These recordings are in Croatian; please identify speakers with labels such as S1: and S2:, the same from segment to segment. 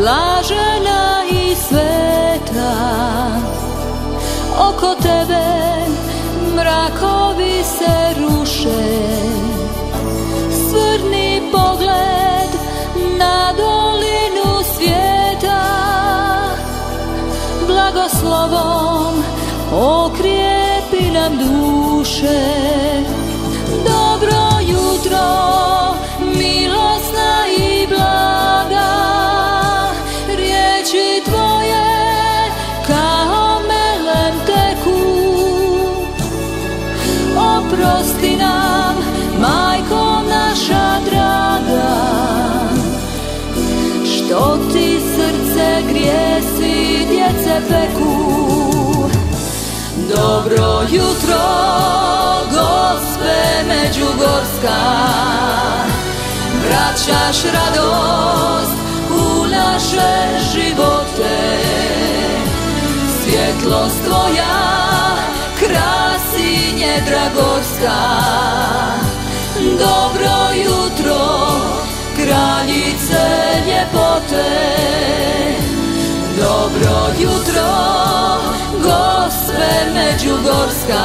S1: blažena i sveta. Oko tebe mrakovi se ruše. Svrni pogled na dolinu svijeta. Blagoslovom okrijepi nam duše Oprosti nam, majko naša draga. Što ti srce grijesi, djece peku. Dobro jutro, gospe Međugorska. Vraćaš radost u naše živote. Svjetlost tvoja krasinje dragorska Dobro jutro, kraljice ljepote. Dobro jutro, gospe Međugorska.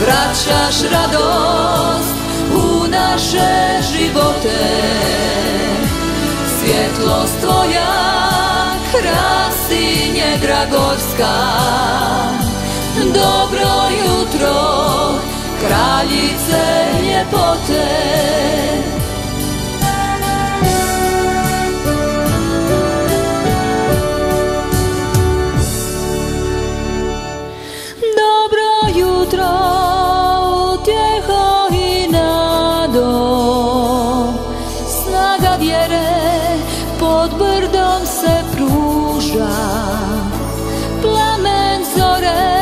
S1: Vraćaš radost u naše živote. Svjetlost tvoja krasinje dragorska Dobro jutro, kraljice ljepote. Dobro jutro, utjeho i nado. Snaga vjere pod brdom se pruža. Plamen zore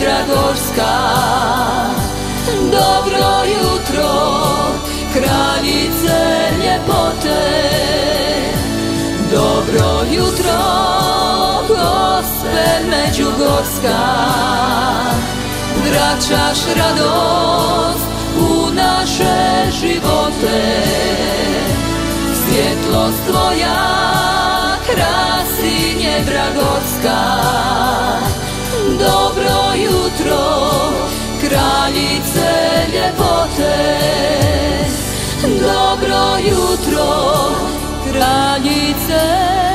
S1: dragorska Dobro jutro, kraljice ljepote. Dobro jutro, gospe Međugorska. Vraćaš radost u naše živote. Svjetlost tvoja krasinje dragorska kraljice ljepote. Dobro jutro, kraljice